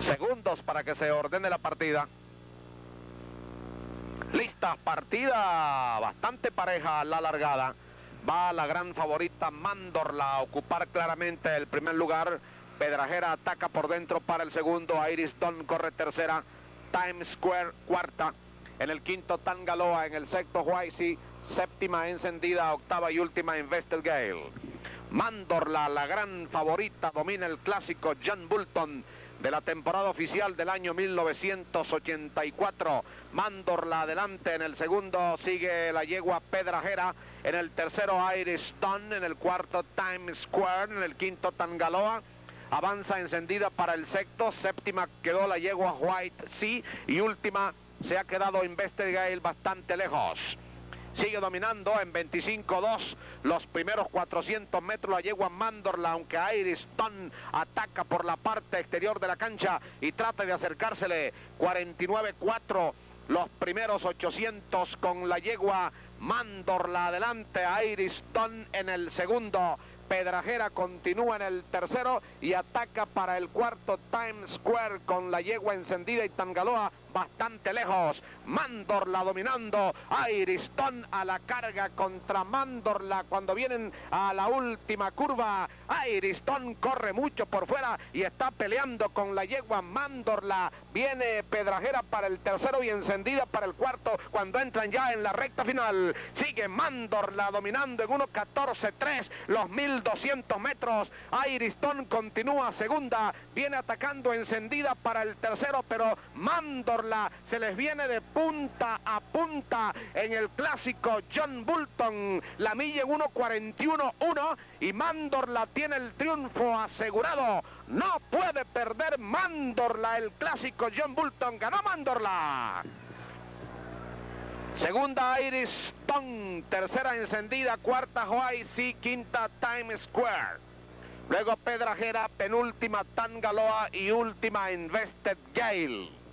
segundos para que se ordene la partida. Lista, partida bastante pareja la largada. Va la gran favorita Mandorla a ocupar claramente el primer lugar. Pedrajera ataca por dentro para el segundo. Iris Don corre tercera. Times Square cuarta. En el quinto Tangaloa. En el sexto Huaysi. Séptima encendida. Octava y última Invested Gale. Mandorla, la gran favorita, domina el clásico John Bulton de la temporada oficial del año 1984. Mandorla adelante en el segundo, sigue la yegua Pedrajera. En el tercero, Iris Dunn. En el cuarto, Times Square. En el quinto, Tangaloa. Avanza encendida para el sexto. Séptima quedó la yegua White Sea. Y última se ha quedado Investigale bastante lejos. Sigue dominando en 25-2 los primeros 400 metros. La yegua Mandorla, aunque Iris Dunn ataca por la parte exterior de la cancha y trata de acercársele. 49-4 los primeros 800 con la yegua Mandorla. Adelante, Iris Dunn en el segundo. Pedrajera continúa en el tercero y ataca para el cuarto Times Square con la yegua encendida y Tangaloa bastante lejos. Mandorla dominando. Iristón a la carga contra Mandorla cuando vienen a la última curva. Iristón corre mucho por fuera y está peleando con la yegua Mandorla. Viene Pedrajera para el tercero y encendida para el cuarto cuando entran ya en la recta final. Sigue Mandorla dominando en 1.14.3 los 1200 metros. Iristón continúa segunda. Viene atacando encendida para el tercero, pero Mandorla se les viene de punta a punta en el clásico John Bulton. La milla en 1.41.1 y Mandorla tiene el triunfo asegurado. No puede perder Mandorla el clásico John Bulton. Ganó Mandorla. Segunda Iris Stone, tercera encendida, cuarta Hawaii quinta Times Square. Luego Pedrajera, penúltima Tangaloa y última Invested Gale.